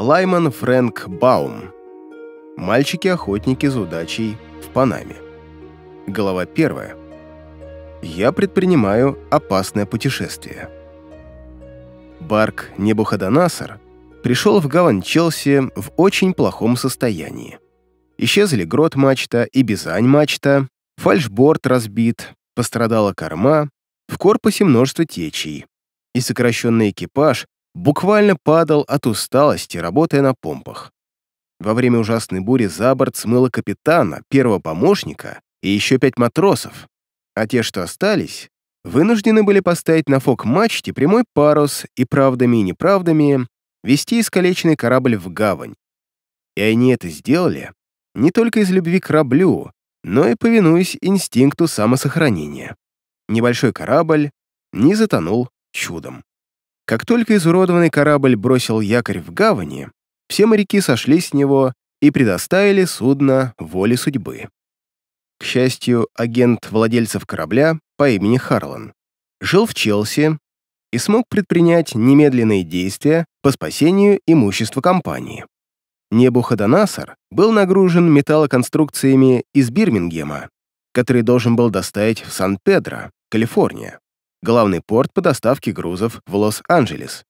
Лайман Фрэнк Баум. Мальчики-охотники за удачей в Панаме. Глава первая. Я предпринимаю опасное путешествие. Барк Небуходоносор пришел в гавань Челси в очень плохом состоянии. Исчезли грот-мачта и бизань-мачта, фальшборд разбит, пострадала корма, в корпусе множество течей, и сокращенный экипаж буквально падал от усталости, работая на помпах. Во время ужасной бури за борт смыло капитана, первого помощника и еще пять матросов, а те, что остались, вынуждены были поставить на фок-мачте прямой парус и правдами и неправдами вести искалеченный корабль в гавань. И они это сделали не только из любви к кораблю, но и повинуясь инстинкту самосохранения. Небольшой корабль не затонул чудом. Как только изуродованный корабль бросил якорь в гавани, все моряки сошли с него и предоставили судно воле судьбы. К счастью, агент владельцев корабля по имени Харлан жил в Челси и смог предпринять немедленные действия по спасению имущества компании. Небуходоносор был нагружен металлоконструкциями из Бирмингема, который должен был доставить в Сан-Педро, Калифорния, главный порт по доставке грузов в Лос-Анджелес.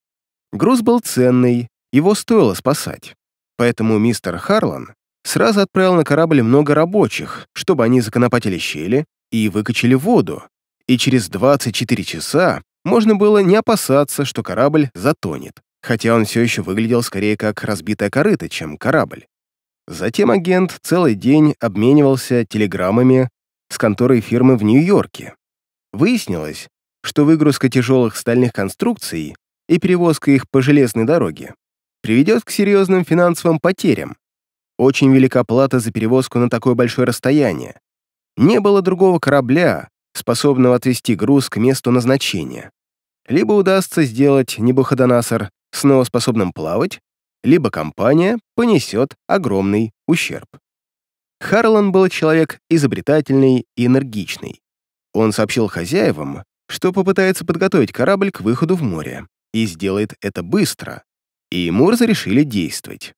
Груз был ценный, его стоило спасать, поэтому мистер Харлан сразу отправил на корабль много рабочих, чтобы они законопатили щели и выкачали воду, и через 24 часа можно было не опасаться, что корабль затонет, хотя он все еще выглядел скорее как разбитая корыта, чем корабль. Затем агент целый день обменивался телеграммами с конторой фирмы в Нью-Йорке. Выяснилось, что выгрузка тяжелых стальных конструкций и перевозка их по железной дороге приведет к серьезным финансовым потерям. Очень велика плата за перевозку на такое большое расстояние. Не было другого корабля, способного отвезти груз к месту назначения. Либо удастся сделать Небуходоносор снова способным плавать, либо компания понесет огромный ущерб. Харлан был человек изобретательный и энергичный. Он сообщил хозяевам, что попытается подготовить корабль к выходу в море, и сделает это быстро, и ему разрешили действовать.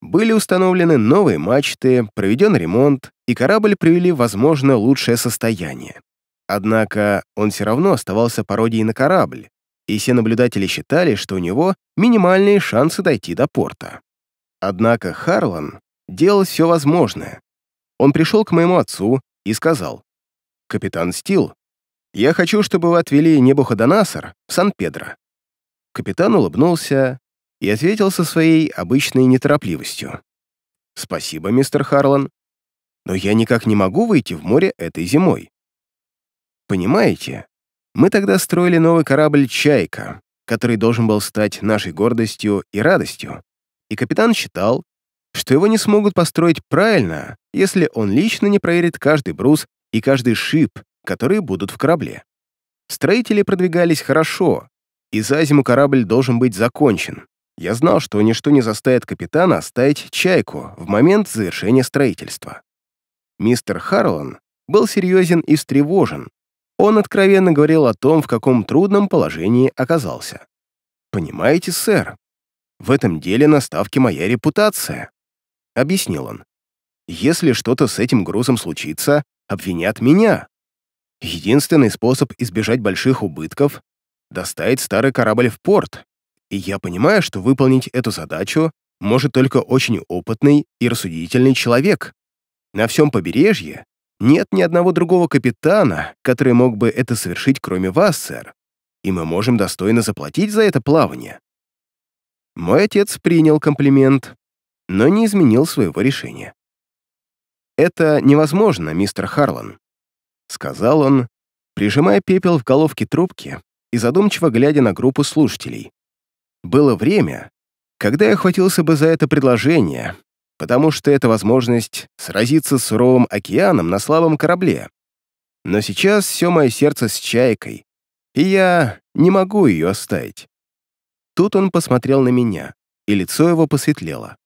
Были установлены новые мачты, проведен ремонт, и корабль привели в, возможно, лучшее состояние. Однако он все равно оставался пародией на корабль, и все наблюдатели считали, что у него минимальные шансы дойти до порта. Однако Харлан делал все возможное. Он пришел к моему отцу и сказал, «Капитан Стил, я хочу, чтобы вы отвели Небуходоносор в Сан-Педро». Капитан улыбнулся и ответил со своей обычной неторопливостью. «Спасибо, мистер Харлан, но я никак не могу выйти в море этой зимой. Понимаете, мы тогда строили новый корабль «Чайка», который должен был стать нашей гордостью и радостью, и капитан считал, что его не смогут построить правильно, если он лично не проверит каждый брус и каждый шип, которые будут в корабле. Строители продвигались хорошо, и за зиму корабль должен быть закончен. Я знал, что ничто не заставит капитана оставить «Чайку» в момент завершения строительства. Мистер Харлан был серьезен и встревожен, он откровенно говорил о том, в каком трудном положении оказался. «Понимаете, сэр, в этом деле на ставке моя репутация», — объяснил он. «Если что-то с этим грузом случится, обвинят меня. Единственный способ избежать больших убытков — доставить старый корабль в порт, и я понимаю, что выполнить эту задачу может только очень опытный и рассудительный человек. На всем побережье нет ни одного другого капитана, который мог бы это совершить, кроме вас, сэр, и мы можем достойно заплатить за это плавание». Мой отец принял комплимент, но не изменил своего решения. «Это невозможно, мистер Харлан», — сказал он, прижимая пепел в головке трубки и задумчиво глядя на группу слушателей. «Было время, когда я хватился бы за это предложение, потому что это возможность сразиться с суровым океаном на слабом корабле. Но сейчас все мое сердце с чайкой, и я не могу ее оставить. Тут он посмотрел на меня, и лицо его посветлело.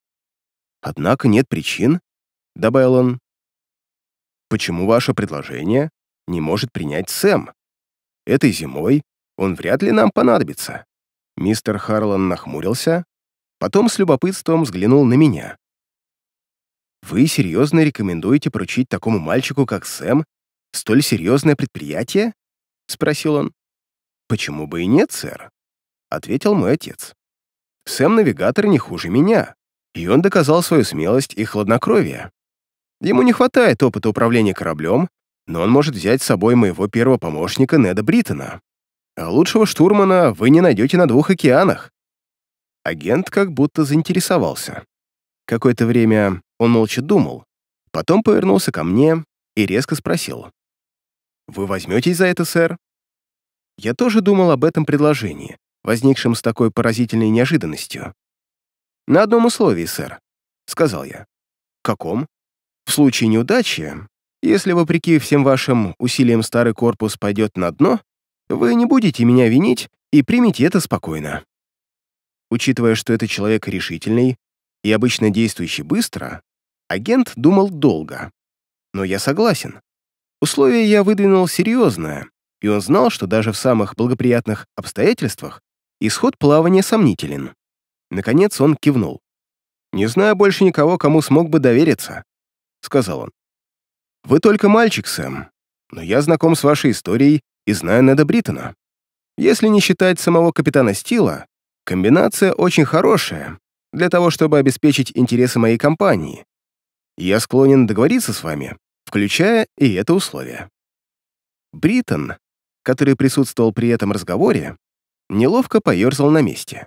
«Однако нет причин», — добавил он. «Почему ваше предложение не может принять Сэм? Этой зимой он вряд ли нам понадобится». Мистер Харлан нахмурился, Потом с любопытством взглянул на меня. «Вы серьезно рекомендуете поручить такому мальчику, как Сэм, столь серьезное предприятие?» — спросил он. «Почему бы и нет, сэр?» — ответил мой отец. «Сэм-навигатор не хуже меня, и он доказал свою смелость и хладнокровие. Ему не хватает опыта управления кораблем, но он может взять с собой моего первого помощника Неда Бриттона. А лучшего штурмана вы не найдете на двух океанах». Агент как будто заинтересовался. Какое-то время он молча думал, потом повернулся ко мне и резко спросил. «Вы возьметесь за это, сэр?» Я тоже думал об этом предложении, возникшем с такой поразительной неожиданностью. «На одном условии, сэр», — сказал я. «Каком?» «В случае неудачи, если, вопреки всем вашим усилиям, старый корпус пойдет на дно, вы не будете меня винить и примите это спокойно». Учитывая, что это человек решительный и обычно действующий быстро, агент думал долго. Но я согласен. Условие я выдвинул серьезное, и он знал, что даже в самых благоприятных обстоятельствах исход плавания сомнителен. Наконец он кивнул. «Не знаю больше никого, кому смог бы довериться», — сказал он. «Вы только мальчик, Сэм, но я знаком с вашей историей и знаю Неда Бриттона. Если не считать самого капитана Стила, комбинация очень хорошая для того, чтобы обеспечить интересы моей компании. Я склонен договориться с вами, включая и это условие». Бриттон который присутствовал при этом разговоре, неловко поерзал на месте.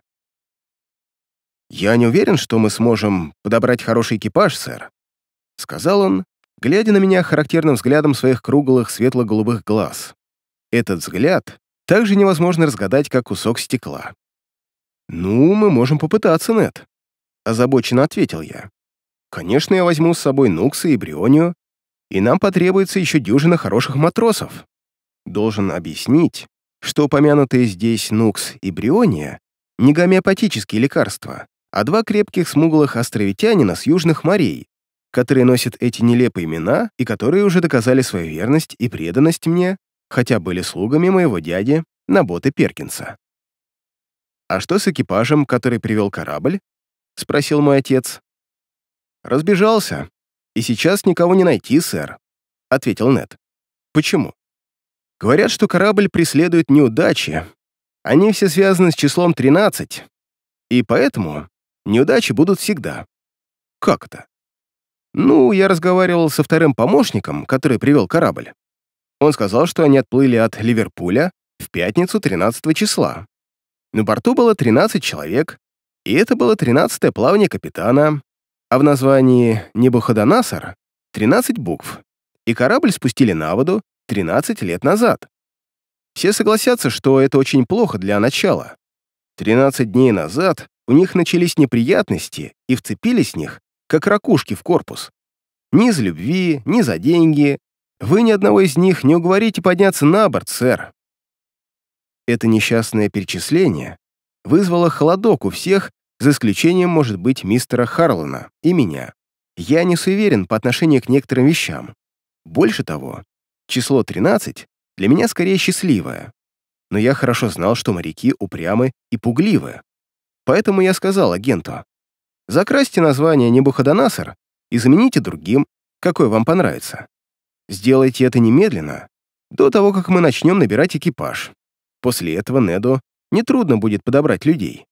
«Я не уверен, что мы сможем подобрать хороший экипаж, сэр», — сказал он, глядя на меня характерным взглядом своих круглых светло-голубых глаз. Этот взгляд также невозможно разгадать, как кусок стекла. «Ну, мы можем попытаться, Нет», — озабоченно ответил я. «Конечно, я возьму с собой Нукса и Брионию, и нам потребуется еще дюжина хороших матросов должен объяснить, что упомянутые здесь Нукс и Бриония не гомеопатические лекарства, а два крепких смуглых островитянина с южных морей, которые носят эти нелепые имена и которые уже доказали свою верность и преданность мне, хотя были слугами моего дяди Наботы Перкинса. «А что с экипажем, который привел корабль?» — спросил мой отец. «Разбежался, и сейчас никого не найти, сэр», — ответил Нед. «Почему?» Говорят, что корабль преследует неудачи. Они все связаны с числом 13, и поэтому неудачи будут всегда. Как это? Ну, я разговаривал со вторым помощником, который привел корабль. Он сказал, что они отплыли от Ливерпуля в пятницу 13 числа. На борту было 13 человек, и это было 13-е плавание капитана, а в названии Небуходоносор 13 букв, и корабль спустили на воду 13 лет назад. Все согласятся, что это очень плохо для начала. 13 дней назад у них начались неприятности и вцепились в них, как ракушки в корпус. Ни за любви, ни за деньги. Вы ни одного из них не уговорите подняться на борт, сэр. Это несчастное перечисление вызвало холодок у всех, за исключением, может быть, мистера Харлана и меня. Я не суеверен по отношению к некоторым вещам. Больше того, Число 13 для меня скорее счастливое, но я хорошо знал, что моряки упрямы и пугливы. Поэтому я сказал агенту, закрасьте название Небуходоносор и замените другим, какой вам понравится. Сделайте это немедленно, до того, как мы начнем набирать экипаж. После этого Неду нетрудно будет подобрать людей.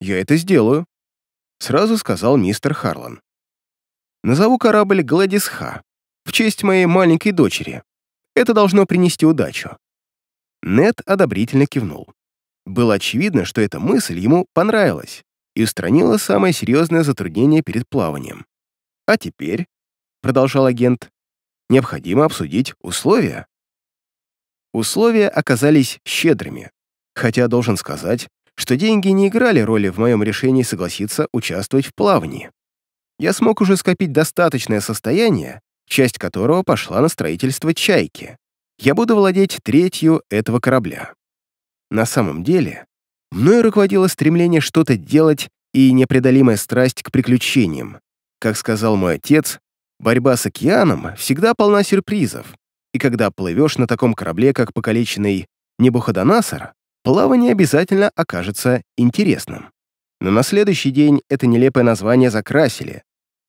Я это сделаю, сразу сказал мистер Харлан. Назову корабль Гладис Ха в честь моей маленькой дочери. Это должно принести удачу». Нед одобрительно кивнул. Было очевидно, что эта мысль ему понравилась и устранила самое серьезное затруднение перед плаванием. «А теперь», — продолжал агент, — «необходимо обсудить условия». Условия оказались щедрыми, хотя должен сказать, что деньги не играли роли в моем решении согласиться участвовать в плавании. Я смог уже скопить достаточное состояние, часть которого пошла на строительство «Чайки». Я буду владеть третью этого корабля. На самом деле, мною руководило стремление что-то делать и непреодолимая страсть к приключениям. Как сказал мой отец, борьба с океаном всегда полна сюрпризов, и когда плывешь на таком корабле, как покалеченный Небуходоносор, плавание обязательно окажется интересным. Но на следующий день это нелепое название закрасили,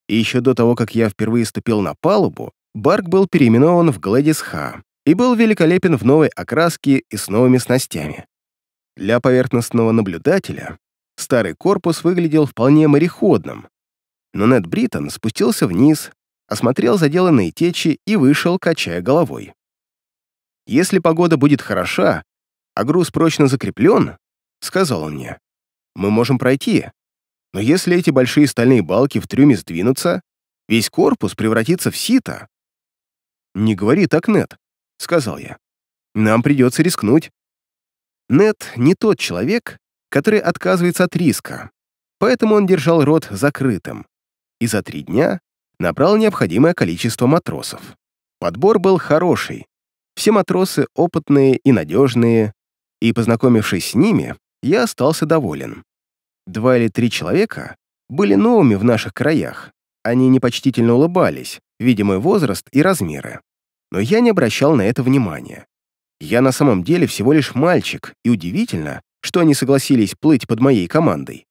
и еще до того, как я впервые ступил на палубу, Барк был переименован в Глэдис Ха и был великолепен в новой окраске и с новыми снастями. Для поверхностного наблюдателя старый корпус выглядел вполне мореходным, но Нед Бриттон спустился вниз, осмотрел заделанные течи и вышел, качая головой. «Если погода будет хороша, а груз прочно закреплен, — сказал он мне, — мы можем пройти, но если эти большие стальные балки в трюме сдвинутся, весь корпус превратится в сито. «Не говори так, Нет, сказал я. «Нам придется рискнуть». Нет не тот человек, который отказывается от риска, поэтому он держал рот закрытым и за три дня набрал необходимое количество матросов. Подбор был хороший, все матросы опытные и надежные, и, познакомившись с ними, я остался доволен. Два или три человека были новыми в наших краях. Они непочтительно улыбались, видя мой возраст и размеры. Но я не обращал на это внимания. Я на самом деле всего лишь мальчик, и удивительно, что они согласились плыть под моей командой.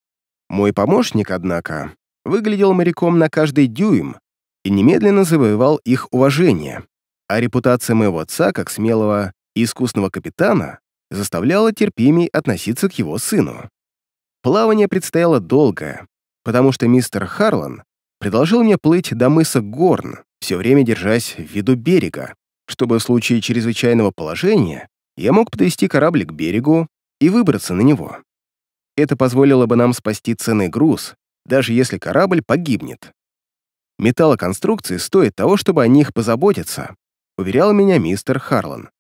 Мой помощник, однако, выглядел моряком на каждый дюйм и немедленно завоевал их уважение, а репутация моего отца как смелого и искусного капитана заставляла терпимей относиться к его сыну. Плавание предстояло долгое, потому что мистер Харлан предложил мне плыть до мыса Горн, все время держась в виду берега, чтобы в случае чрезвычайного положения я мог подвести корабль к берегу и выбраться на него. Это позволило бы нам спасти ценный груз, даже если корабль погибнет. Металлоконструкции стоят того, чтобы о них позаботиться, уверял меня мистер Харлан.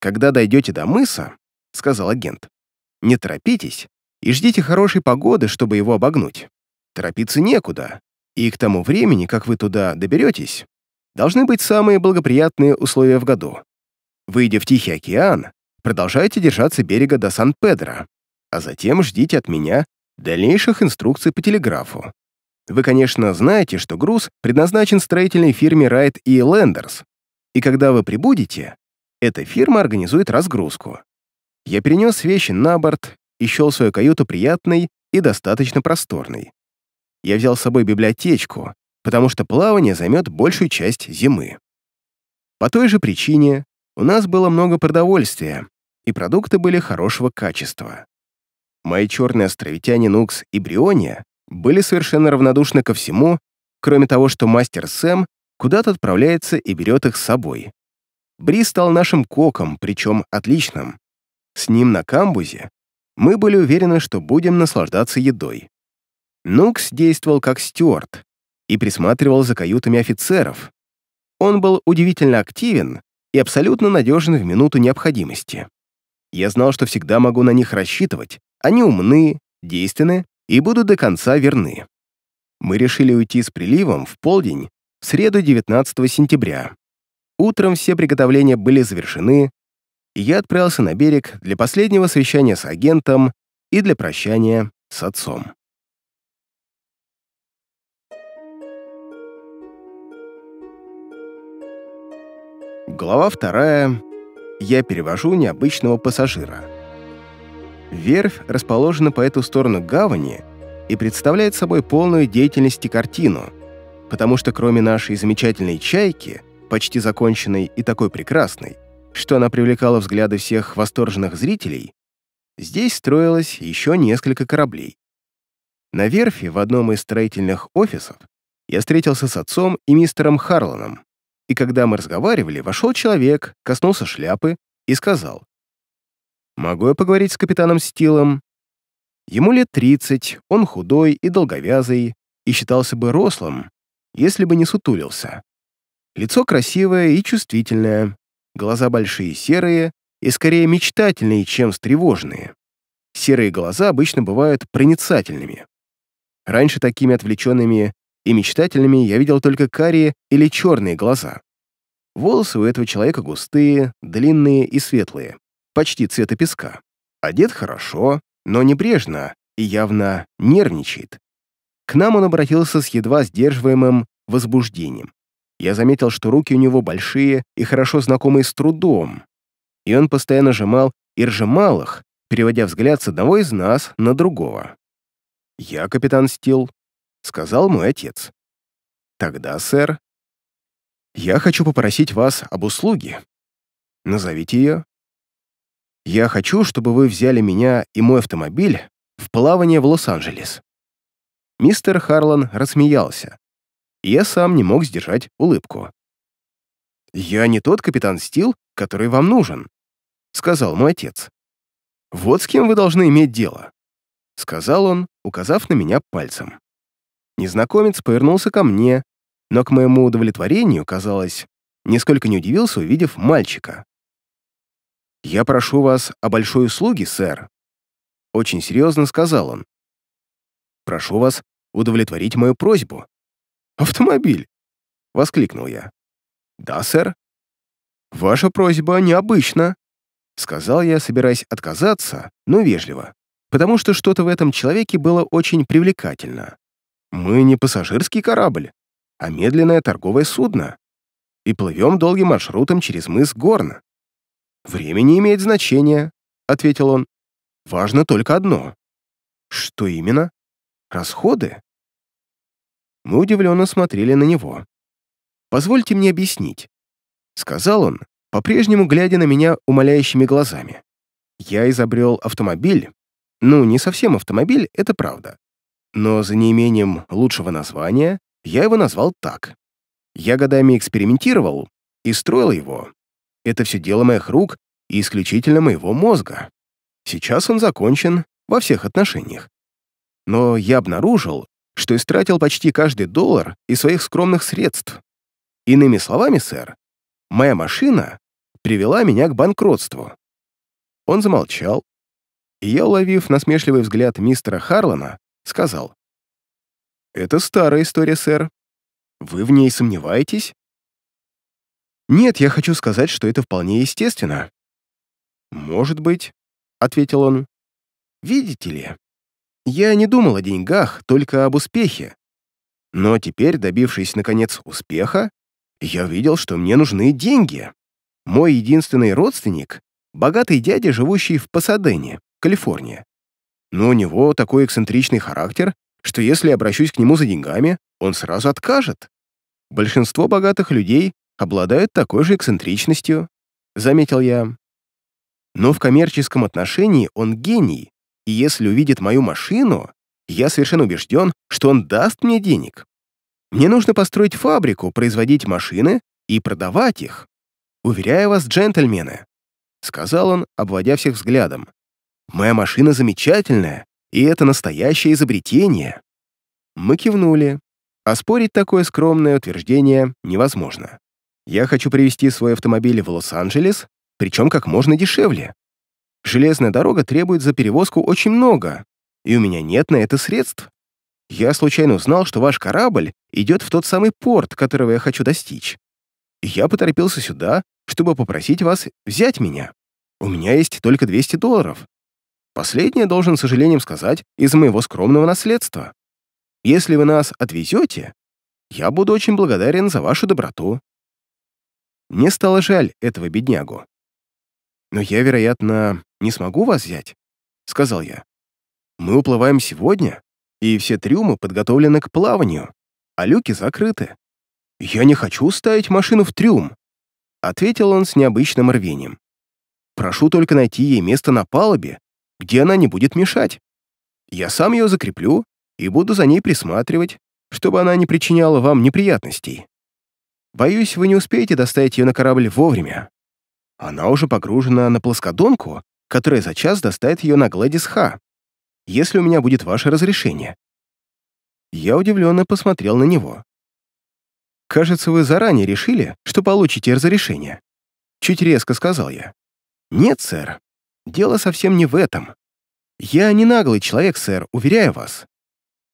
«Когда дойдете до мыса», — сказал агент, — «не торопитесь и ждите хорошей погоды, чтобы его обогнуть. Торопиться некуда, и к тому времени, как вы туда доберетесь, должны быть самые благоприятные условия в году. Выйдя в Тихий океан, продолжайте держаться берега до Сан-Педро, а затем ждите от меня дальнейших инструкций по телеграфу. Вы, конечно, знаете, что груз предназначен строительной фирме Райт и Лендерс, и когда вы прибудете, эта фирма организует разгрузку. Я перенес вещи на борт и счел свою каюту приятной и достаточно просторной. Я взял с собой библиотечку, потому что плавание займет большую часть зимы. По той же причине у нас было много продовольствия, и продукты были хорошего качества. Мои черные островитяне Нукс и Бриония были совершенно равнодушны ко всему, кроме того, что мастер Сэм куда-то отправляется и берет их с собой. Бри стал нашим коком, причем отличным. С ним на камбузе мы были уверены, что будем наслаждаться едой. Нукс действовал как стюарт и присматривал за каютами офицеров. Он был удивительно активен и абсолютно надежен в минуту необходимости. Я знал, что всегда могу на них рассчитывать. Они умны, действенны и будут до конца верны. Мы решили уйти с приливом в полдень в среду 19 сентября. Утром все приготовления были завершены, и я отправился на берег для последнего совещания с агентом и для прощания с отцом. Глава вторая. Я перевожу необычного пассажира. Верфь расположена по эту сторону гавани и представляет собой полную деятельность и картину, потому что кроме нашей замечательной «Чайки», почти законченной и такой прекрасной, что она привлекала взгляды всех восторженных зрителей, здесь строилось еще несколько кораблей. На верфи в одном из строительных офисов я встретился с отцом и мистером Харланом, и когда мы разговаривали, вошел человек, коснулся шляпы и сказал, «Могу я поговорить с капитаном Стилом?» Ему лет 30, он худой и долговязый, и считался бы рослым, если бы не сутулился. Лицо красивое и чувствительное, Глаза большие серые и скорее мечтательные, чем встревоженные. Серые глаза обычно бывают проницательными. Раньше такими отвлеченными и мечтательными я видел только карие или черные глаза. Волосы у этого человека густые, длинные и светлые, почти цвета песка. Одет хорошо, но небрежно и явно нервничает. К нам он обратился с едва сдерживаемым возбуждением. Я заметил, что руки у него большие и хорошо знакомые с трудом, и он постоянно сжимал и разжимал их, переводя взгляд с одного из нас на другого. «Я капитан Стил», — сказал мой отец. «Тогда, сэр, я хочу попросить вас об услуге. Назовите ее. Я хочу, чтобы вы взяли меня и мой автомобиль в плавание в Лос-Анджелес». Мистер Харлан рассмеялся, я сам не мог сдержать улыбку. «Я не тот капитан Стил, который вам нужен», — сказал мой отец. «Вот с кем вы должны иметь дело», — сказал он, указав на меня пальцем. Незнакомец повернулся ко мне, но к моему удовлетворению, казалось, нисколько не удивился, увидев мальчика. «Я прошу вас о большой услуге, сэр», — очень серьезно сказал он. «Прошу вас удовлетворить мою просьбу». «Автомобиль!» — воскликнул я. «Да, сэр». «Ваша просьба необычна», — сказал я, собираясь отказаться, но вежливо, потому что что-то в этом человеке было очень привлекательно. «Мы не пассажирский корабль, а медленное торговое судно, и плывем долгим маршрутом через мыс Горн. Время не имеет значения», — ответил он. «Важно только одно». «Что именно?» Расходы? Мы удивленно смотрели на него. «Позвольте мне объяснить», — сказал он, по-прежнему глядя на меня умоляющими глазами. «Я изобрел автомобиль. Ну, не совсем автомобиль, это правда. Но за неимением лучшего названия я его назвал так. Я годами экспериментировал и строил его. Это все дело моих рук и исключительно моего мозга. Сейчас он закончен во всех отношениях но я обнаружил, что истратил почти каждый доллар из своих скромных средств. Иными словами, сэр, моя машина привела меня к банкротству. Он замолчал, и я, уловив насмешливый взгляд мистера Харлана, сказал, «Это старая история, сэр. Вы в ней сомневаетесь?» «Нет, я хочу сказать, что это вполне естественно». «Может быть», — ответил он. «Видите ли, я не думал о деньгах, только об успехе. Но теперь, добившись, наконец, успеха, я видел, что мне нужны деньги. Мой единственный родственник — богатый дядя, живущий в Пасадене, Калифорния. Но у него такой эксцентричный характер, что если обращусь к нему за деньгами, он сразу откажет. Большинство богатых людей обладают такой же эксцентричностью, заметил я. Но в коммерческом отношении он гений, и если увидит мою машину, я совершенно убежден, что он даст мне денег. Мне нужно построить фабрику, производить машины и продавать их. Уверяю вас, джентльмены, — сказал он, обводя всех взглядом. «Моя машина замечательная, и это настоящее изобретение». Мы кивнули. А спорить такое скромное утверждение невозможно. Я хочу привезти свой автомобиль в Лос-Анджелес, причем как можно дешевле. Железная дорога требует за перевозку очень много, и у меня нет на это средств. Я случайно узнал, что ваш корабль идет в тот самый порт, которого я хочу достичь. Я поторопился сюда, чтобы попросить вас взять меня. У меня есть только 200 долларов. Последнее должен, с сожалением сказать, из моего скромного наследства. Если вы нас отвезете, я буду очень благодарен за вашу доброту. Мне стало жаль этого беднягу. Но я, вероятно, не смогу вас взять», — сказал я. «Мы уплываем сегодня, и все трюмы подготовлены к плаванию, а люки закрыты. Я не хочу ставить машину в трюм», — ответил он с необычным рвением. «Прошу только найти ей место на палубе, где она не будет мешать. Я сам ее закреплю и буду за ней присматривать, чтобы она не причиняла вам неприятностей. Боюсь, вы не успеете доставить ее на корабль вовремя. Она уже погружена на плоскодонку которая за час доставит ее на Гладис Ха, если у меня будет ваше разрешение». Я удивленно посмотрел на него. «Кажется, вы заранее решили, что получите разрешение». Чуть резко сказал я. «Нет, сэр. Дело совсем не в этом. Я не наглый человек, сэр, уверяю вас.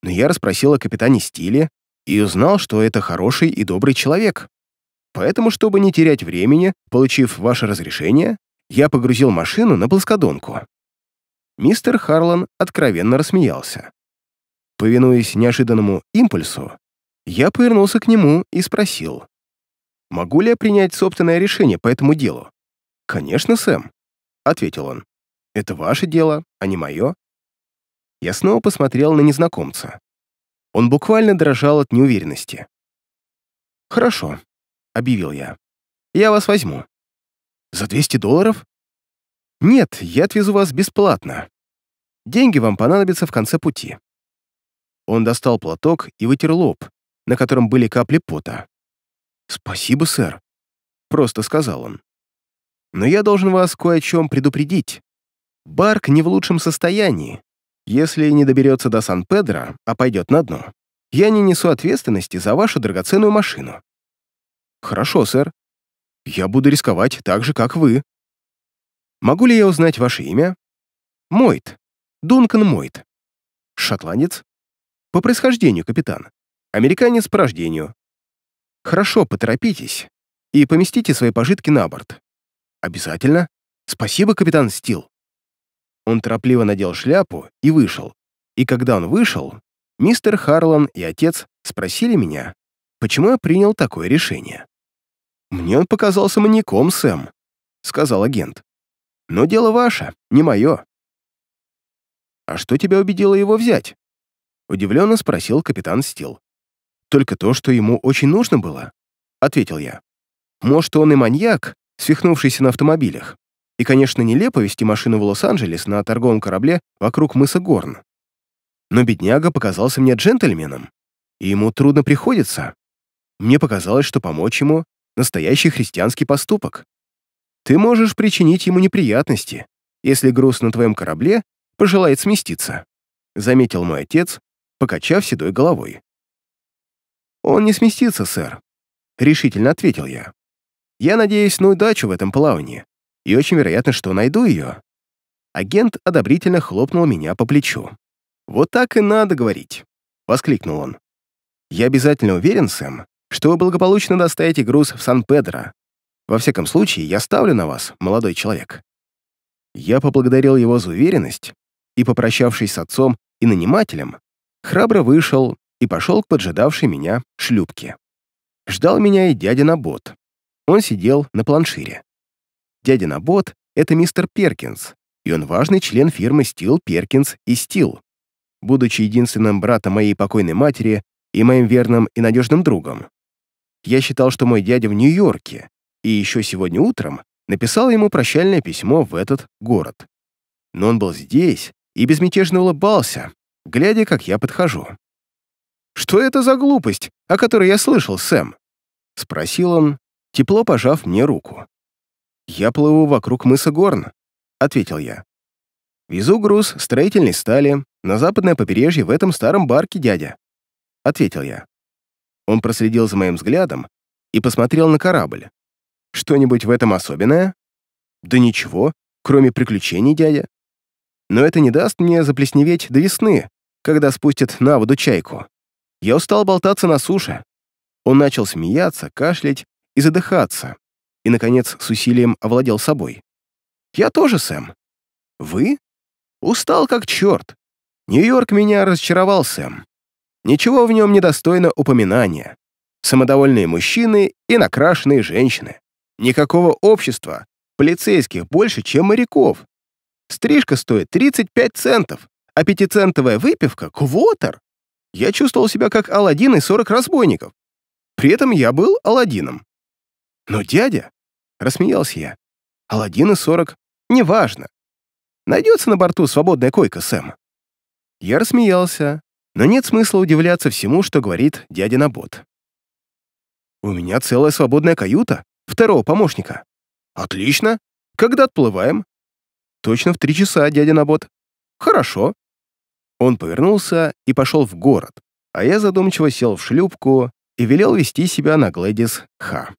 Но я расспросил о капитане Стиле и узнал, что это хороший и добрый человек. Поэтому, чтобы не терять времени, получив ваше разрешение, я погрузил машину на плоскодонку. Мистер Харлан откровенно рассмеялся. Повинуясь неожиданному импульсу, я повернулся к нему и спросил, «Могу ли я принять собственное решение по этому делу?» «Конечно, Сэм», — ответил он. «Это ваше дело, а не мое». Я снова посмотрел на незнакомца. Он буквально дрожал от неуверенности. «Хорошо», — объявил я. «Я вас возьму». «За 200 долларов?» «Нет, я отвезу вас бесплатно. Деньги вам понадобятся в конце пути». Он достал платок и вытер лоб, на котором были капли пота. «Спасибо, сэр», — просто сказал он. «Но я должен вас кое о чем предупредить. Барк не в лучшем состоянии. Если не доберется до Сан-Педро, а пойдет на дно, я не несу ответственности за вашу драгоценную машину». «Хорошо, сэр. Я буду рисковать так же, как вы». «Могу ли я узнать ваше имя?» «Мойт. Дункан Мойт. Шотландец?» «По происхождению, капитан. Американец по рождению. Хорошо, поторопитесь и поместите свои пожитки на борт. Обязательно. Спасибо, капитан Стил. Он торопливо надел шляпу и вышел. И когда он вышел, мистер Харлан и отец спросили меня, почему я принял такое решение. «Мне он показался маньяком, Сэм», — сказал агент. «Но дело ваше, не мое». «А что тебя убедило его взять?» — удивленно спросил капитан Стил. «Только то, что ему очень нужно было», — ответил я. «Может, он и маньяк, свихнувшийся на автомобилях. И, конечно, нелепо вести машину в Лос-Анджелес на торговом корабле вокруг мыса Горн. Но бедняга показался мне джентльменом, и ему трудно приходится. Мне показалось, что помочь ему — настоящий христианский поступок. Ты можешь причинить ему неприятности, если груз на твоем корабле пожелает сместиться», — заметил мой отец, покачав седой головой. «Он не сместится, сэр», — решительно ответил я. «Я надеюсь на удачу в этом плавании, и очень вероятно, что найду ее». Агент одобрительно хлопнул меня по плечу. «Вот так и надо говорить», — воскликнул он. «Я обязательно уверен, Сэм, что вы благополучно доставите груз в Сан-Педро. Во всяком случае, я ставлю на вас, молодой человек». Я поблагодарил его за уверенность и, попрощавшись с отцом и нанимателем, храбро вышел и пошел к поджидавшей меня шлюпке. Ждал меня и дядя Набот. Он сидел на планшире. Дядя Набот — это мистер Перкинс, и он важный член фирмы Стил, Перкинс и Стил, будучи единственным братом моей покойной матери и моим верным и надежным другом. Я считал, что мой дядя в Нью-Йорке, и еще сегодня утром написал ему прощальное письмо в этот город. Но он был здесь и безмятежно улыбался, глядя, как я подхожу. «Что это за глупость, о которой я слышал, Сэм?» — спросил он, тепло пожав мне руку. «Я плыву вокруг мыса Горн», — ответил я. «Везу груз строительной стали на западное побережье в этом старом барке, дядя», — ответил я. Он проследил за моим взглядом и посмотрел на корабль. «Что-нибудь в этом особенное?» «Да ничего, кроме приключений, дядя. Но это не даст мне заплесневеть до весны, когда спустят на воду чайку. Я устал болтаться на суше. Он начал смеяться, кашлять и задыхаться, и, наконец, с усилием овладел собой. «Я тоже, Сэм». «Вы?» «Устал как черт. Нью-Йорк меня разочаровал, Сэм. Ничего в нем не достойно упоминания. Самодовольные мужчины и накрашенные женщины. Никакого общества, полицейских больше, чем моряков. Стрижка стоит 35 центов, а пятицентовая выпивка — квотер я чувствовал себя как Аладдин и 40 разбойников. При этом я был Аладдином. Но дядя, рассмеялся я, Аладдин и 40, неважно. Найдется на борту свободная койка, Сэм. Я рассмеялся, но нет смысла удивляться всему, что говорит дядя Набот. «У меня целая свободная каюта, второго помощника». «Отлично. Когда отплываем?» «Точно в три часа, дядя Набот». «Хорошо. Он повернулся и пошел в город, а я задумчиво сел в шлюпку и велел вести себя на Глэдис Ха.